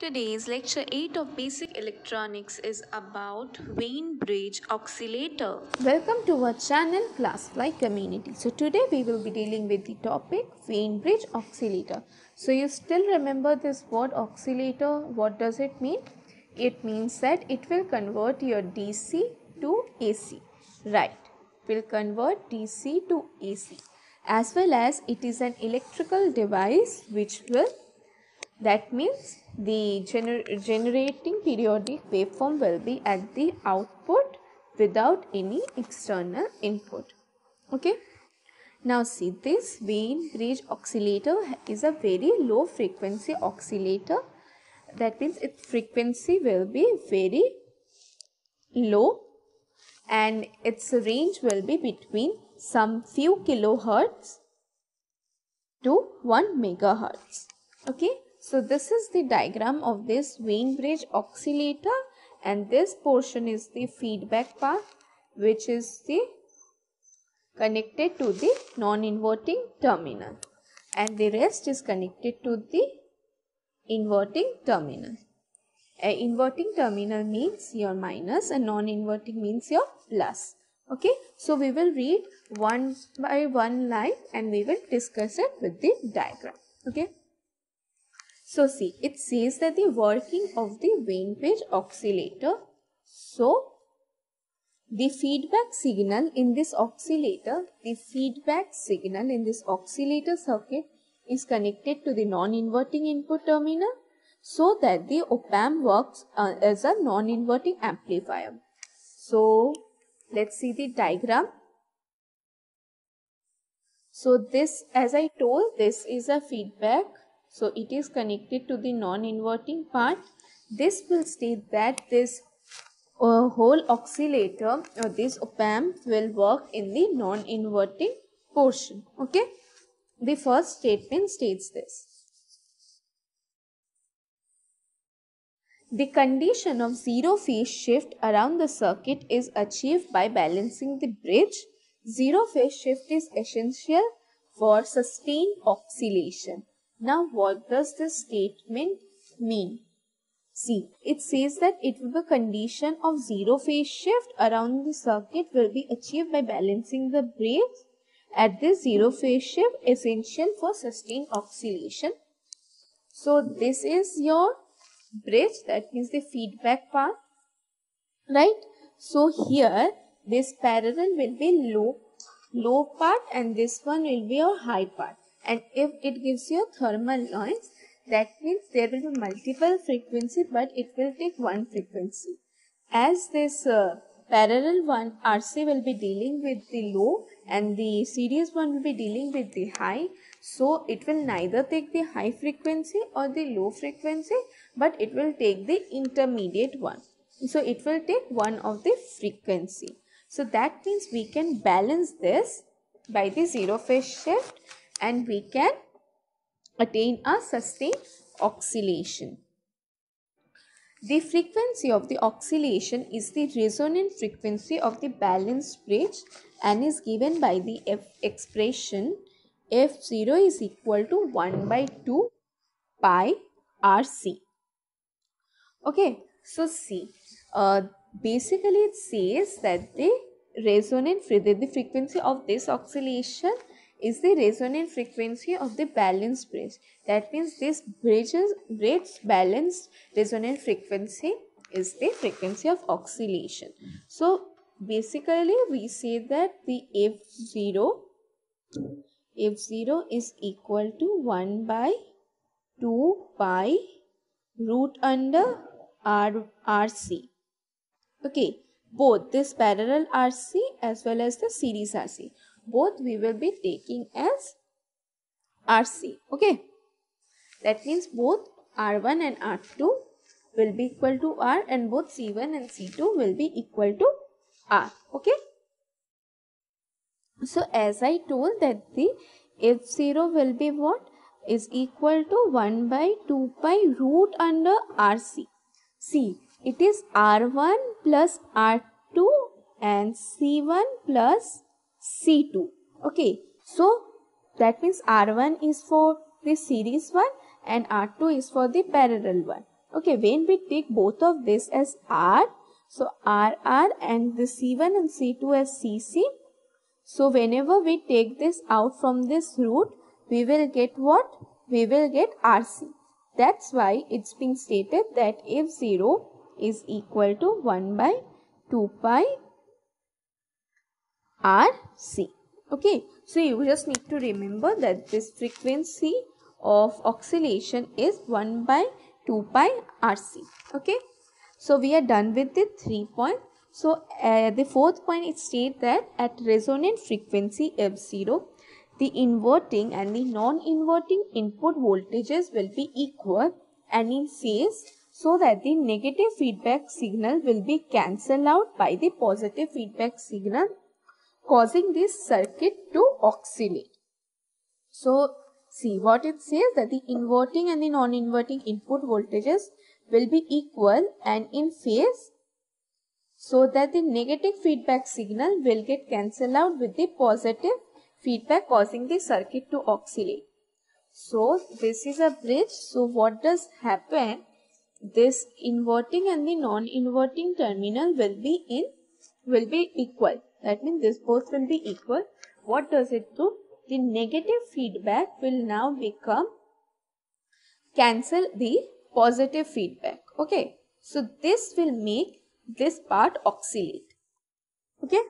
Today's lecture 8 of basic electronics is about Wien bridge oscillator. Welcome to our channel Classfly Community. So today we will be dealing with the topic Wien bridge oscillator. So you still remember this word oscillator? What does it mean? It means that it will convert your DC to AC. Right. Will convert DC to AC. As well as it is an electrical device which will that means the gener- generating periodic waveform will be at the output without any external input. Okay. Now see this Wien bridge oscillator is a very low frequency oscillator. That means its frequency will be very low and its range will be between some few kilohertz to 1 megahertz. Okay. So this is the diagram of this Wien bridge oscillator and this portion is the feedback part which is the connected to the non-inverting terminal and the rest is connected to the inverting terminal. A inverting terminal means your minus and non-inverting means your plus. Okay, so we will read one by one line and we will discuss it with the diagram. Okay. So see, it says that the working of the Wien bridge oscillator. So, the feedback signal in this oscillator, the feedback signal in this oscillator circuit is connected to the non-inverting input terminal so that the op-amp works uh, as a non-inverting amplifier. So, let's see the diagram. So, this as I told, this is a feedback so it is connected to the non-inverting part. This will state that this uh, whole oscillator or this op-amp will work in the non-inverting portion. Okay. The first statement states this. The condition of zero phase shift around the circuit is achieved by balancing the bridge. Zero phase shift is essential for sustained oscillation. Now what does this statement mean? See, it says that it will be condition of zero phase shift around the circuit will be achieved by balancing the bridge at this zero phase shift essential for sustained oscillation. So this is your bridge that means the feedback part right. So here this parallel will be low low part and this one will be your high part and if it gives you a thermal noise that means there will be multiple frequency but it will take one frequency. As this uh, parallel one RC will be dealing with the low and the series one will be dealing with the high. So it will neither take the high frequency or the low frequency but it will take the intermediate one. So it will take one of the frequency. So that means we can balance this by the zero phase shift and we can attain a sustained oscillation. The frequency of the oscillation is the resonant frequency of the balanced bridge and is given by the F expression F0 is equal to 1 by 2 pi RC. Okay, so see, uh, basically it says that the resonant the frequency of this oscillation is the resonant frequency of the balanced bridge. That means this bridge's bridge's balanced resonant frequency is the frequency of oscillation. So basically we say that the F0 F0 is equal to 1 by 2 pi root under R, RC. Okay, both this parallel RC as well as the series RC both we will be taking as RC. Okay. That means both R1 and R2 will be equal to R and both C1 and C2 will be equal to R. Okay. So as I told that the F0 will be what? Is equal to 1 by 2 pi root under RC. See, it is R1 plus R2 and C1 plus C2. Okay, so that means R1 is for the series one and R2 is for the parallel one. Okay, when we take both of this as R, so RR and the C1 and C2 as CC. So whenever we take this out from this root, we will get what? We will get RC. That's why it's being stated that F0 is equal to 1 by 2 pi RC. Okay, so you just need to remember that this frequency of oscillation is 1 by 2 pi RC. Okay, so we are done with the three point. So uh, the fourth point it states that at resonant frequency F0, the inverting and the non-inverting input voltages will be equal and in phase so that the negative feedback signal will be cancelled out by the positive feedback signal causing this circuit to oscillate. So see what it says that the inverting and the non-inverting input voltages will be equal and in phase so that the negative feedback signal will get cancelled out with the positive feedback causing the circuit to oscillate. So this is a bridge. So what does happen? This inverting and the non-inverting terminal will be in will be equal. That means this both will be equal. What does it do? The negative feedback will now become cancel the positive feedback. Okay. So this will make this part oscillate. Okay.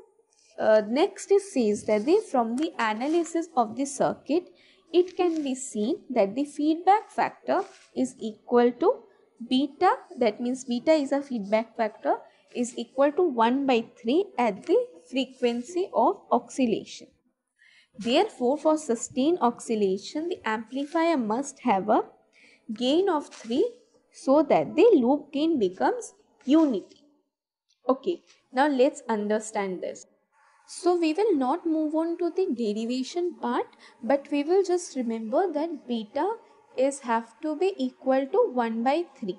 Uh, next it says that the, from the analysis of the circuit, it can be seen that the feedback factor is equal to beta, that means beta is a feedback factor, is equal to 1 by 3 at the frequency of oscillation. Therefore, for sustained oscillation, the amplifier must have a gain of 3 so that the loop gain becomes unity. Okay, now let's understand this. So we will not move on to the derivation part, but we will just remember that beta is have to be equal to 1 by 3.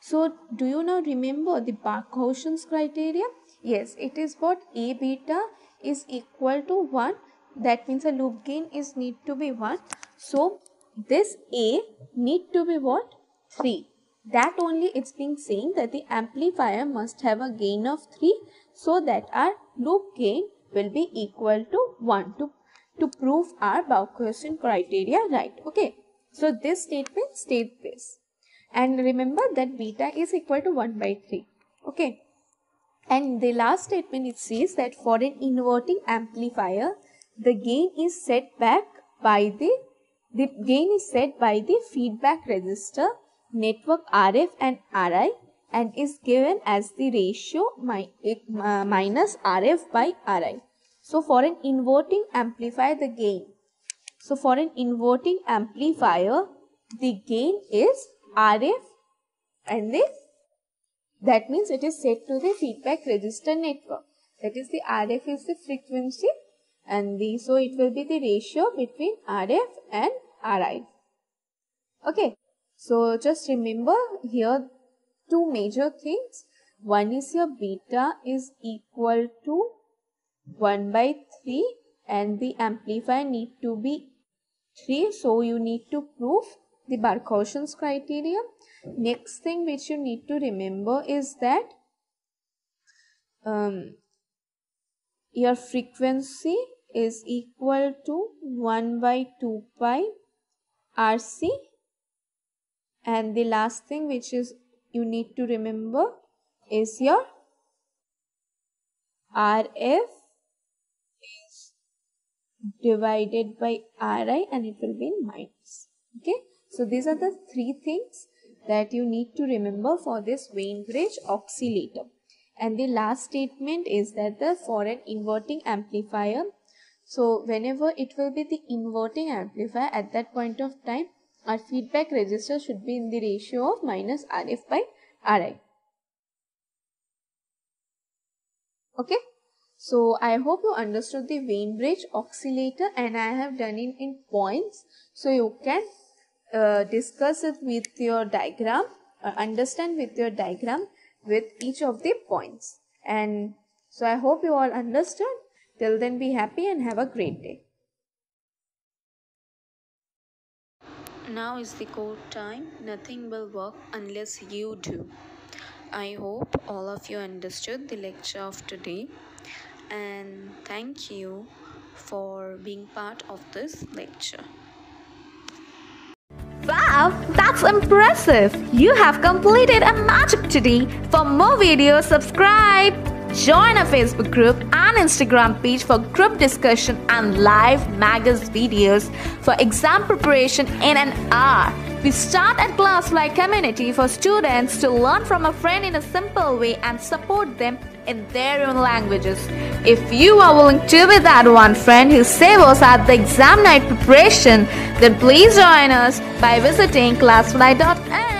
So do you now remember the Barkhausen's criteria? Yes, it is what A beta is equal to 1. That means a loop gain is need to be 1. So this A need to be what? 3. That only it's being saying that the amplifier must have a gain of 3 so that our loop gain will be equal to 1 to, to prove our Barkhausen criteria right. Okay. So this statement states this. And remember that beta is equal to 1 by 3. Okay. And the last statement it says that for an inverting amplifier, the gain is set back by the, the gain is set by the feedback resistor network RF and RI and is given as the ratio uh, minus RF by RI. So for an inverting amplifier, the gain. So for an inverting amplifier, the gain is RF and the that means it is set to the feedback resistor network. That is the RF is the frequency and the so it will be the ratio between RF and RI. Okay. So just remember here two major things. One is your beta is equal to 1 by 3 and the amplifier need to be 3. So you need to prove the Barkhausen's criteria. Next thing which you need to remember is that um, your frequency is equal to 1 by 2 pi RC and the last thing which is you need to remember is your RF is divided by RI and it will be in minus. Okay. So these are the three things that you need to remember for this Wien bridge oscillator. And the last statement is that the for an inverting amplifier, so whenever it will be the inverting amplifier at that point of time, our feedback resistor should be in the ratio of minus RF by RI. Okay. So I hope you understood the Wien bridge oscillator and I have done it in points. So you can uh, discuss it with your diagram, uh, understand with your diagram with each of the points. And so I hope you all understood. Till then be happy and have a great day. Now is the code time. Nothing will work unless you do. I hope all of you understood the lecture of today and thank you for being part of this lecture. Wow, that's impressive! You have completed a magic today. For more videos, subscribe. Join our Facebook group Instagram page for group discussion and live magas videos for exam preparation in an hour. We start at Classfly community for students to learn from a friend in a simple way and support them in their own languages. If you are willing to be that one friend who saves us at the exam night preparation, then please join us by visiting classfly.in.